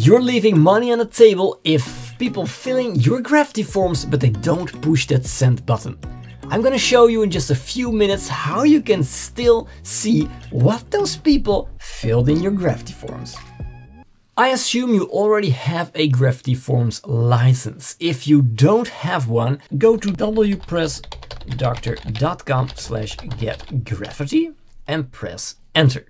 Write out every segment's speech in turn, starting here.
You're leaving money on the table if people fill in your Gravity forms but they don't push that send button. I'm gonna show you in just a few minutes how you can still see what those people filled in your Gravity forms. I assume you already have a Gravity Forms license. If you don't have one, go to wpressdoctor.com slash getgravity and press enter.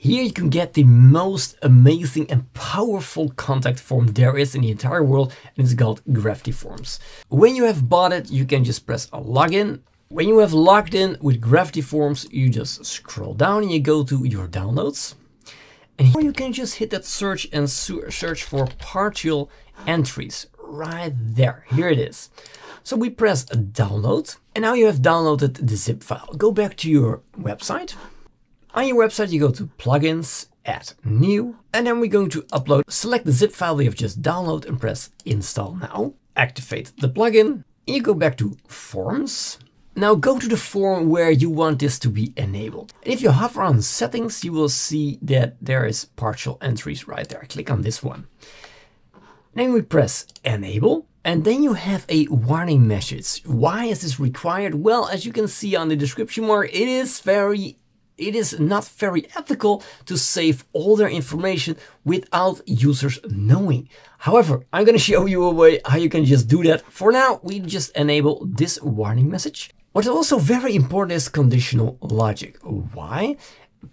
Here you can get the most amazing and powerful contact form there is in the entire world and it's called Gravity Forms. When you have bought it, you can just press a login. When you have logged in with Gravity Forms, you just scroll down and you go to your downloads. And here you can just hit that search and search for partial entries right there. Here it is. So we press download and now you have downloaded the zip file. Go back to your website on your website, you go to plugins, add new, and then we're going to upload. Select the zip file we have just downloaded and press install now. Activate the plugin. You go back to forms. Now go to the form where you want this to be enabled. And if you hover on settings, you will see that there is partial entries right there. Click on this one. Then we press enable. And then you have a warning message. Why is this required? Well, as you can see on the description mark, it is very it is not very ethical to save all their information without users knowing. However, I'm to show you a way how you can just do that. For now, we just enable this warning message. What's also very important is conditional logic. Why?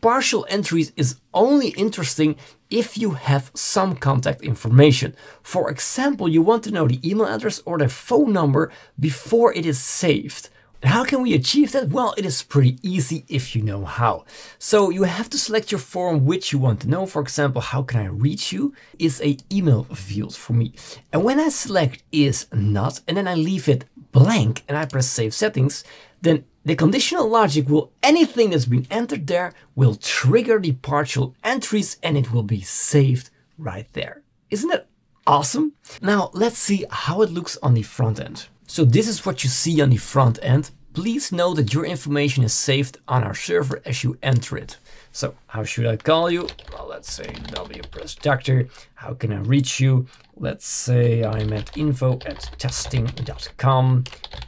Partial entries is only interesting if you have some contact information. For example, you want to know the email address or the phone number before it is saved. How can we achieve that? Well, it is pretty easy if you know how. So you have to select your form which you want to know. For example, how can I reach you is a email field for me. And when I select is not, and then I leave it blank and I press save settings, then the conditional logic will, anything that's been entered there will trigger the partial entries and it will be saved right there. Isn't that awesome? Now let's see how it looks on the front end. So this is what you see on the front end. Please know that your information is saved on our server as you enter it. So how should I call you? Well, let's say W Press Doctor. How can I reach you? Let's say I'm at info at testing.com,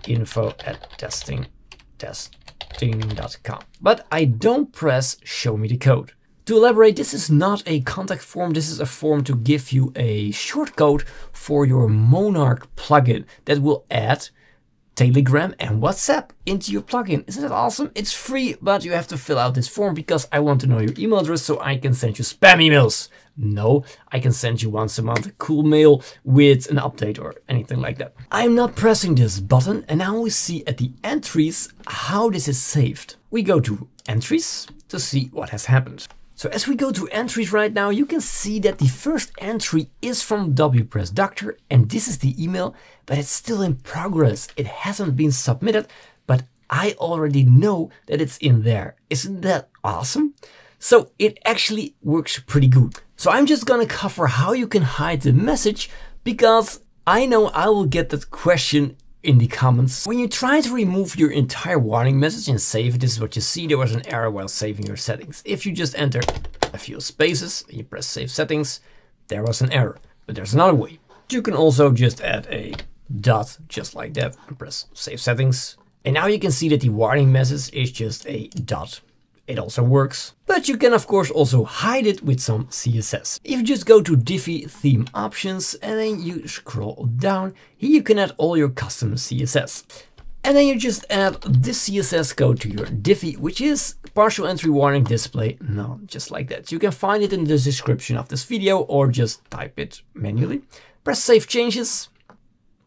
info at testing, testing.com. But I don't press show me the code. To elaborate, this is not a contact form, this is a form to give you a shortcode for your Monarch plugin that will add Telegram and WhatsApp into your plugin. Isn't that awesome? It's free, but you have to fill out this form because I want to know your email address so I can send you spam emails. No, I can send you once a month a cool mail with an update or anything like that. I'm not pressing this button and now we see at the entries how this is saved. We go to entries to see what has happened. So as we go to entries right now, you can see that the first entry is from WPress Doctor and this is the email, but it's still in progress. It hasn't been submitted, but I already know that it's in there. Isn't that awesome? So it actually works pretty good. So I'm just gonna cover how you can hide the message because I know I will get that question in the comments. When you try to remove your entire warning message and save, it, this is what you see. There was an error while saving your settings. If you just enter a few spaces and you press save settings, there was an error. But there's another way. You can also just add a dot just like that and press save settings. And now you can see that the warning message is just a dot it also works. But you can of course also hide it with some CSS. If you just go to Divi theme options and then you scroll down, here you can add all your custom CSS. And then you just add this CSS code to your Divi, which is partial entry warning display none, just like that. You can find it in the description of this video or just type it manually. Press save changes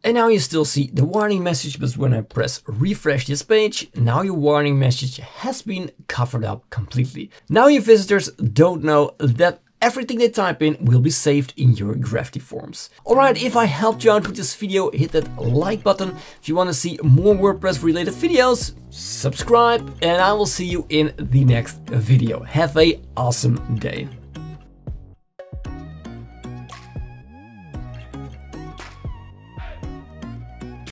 and now you still see the warning message, but when I press refresh this page, now your warning message has been covered up completely. Now your visitors don't know that everything they type in will be saved in your Gravity forms. Alright, if I helped you out with this video, hit that like button. If you want to see more WordPress related videos, subscribe and I will see you in the next video. Have a awesome day.